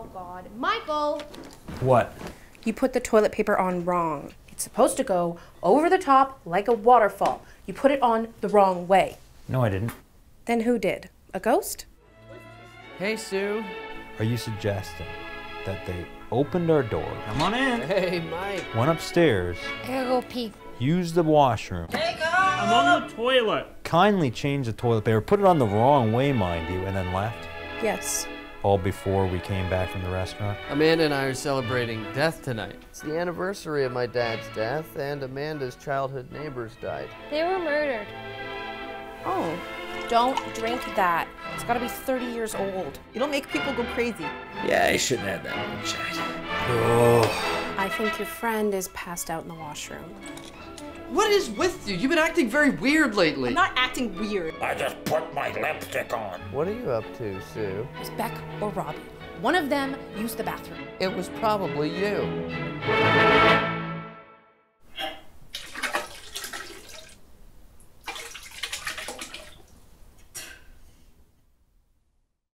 Oh, God. Michael! What? You put the toilet paper on wrong. It's supposed to go over the top like a waterfall. You put it on the wrong way. No, I didn't. Then who did? A ghost? Hey, Sue. Are you suggesting that they opened our door, Come on in. Hey, Mike. went upstairs, I go pee. used the washroom, I'm on the toilet. kindly changed the toilet paper, put it on the wrong way, mind you, and then left? Yes. All before we came back from the restaurant? Amanda and I are celebrating death tonight. It's the anniversary of my dad's death, and Amanda's childhood neighbors died. They were murdered. Oh. Don't drink that. It's gotta be 30 years old. It'll make people go crazy. Yeah, I shouldn't have that moonshine. Oh. I think your friend is passed out in the washroom. What is with you? You've been acting very weird lately. I'm not acting weird. I just put my lipstick on. What are you up to, Sue? It was Beck or Robbie. One of them used the bathroom. It was probably you.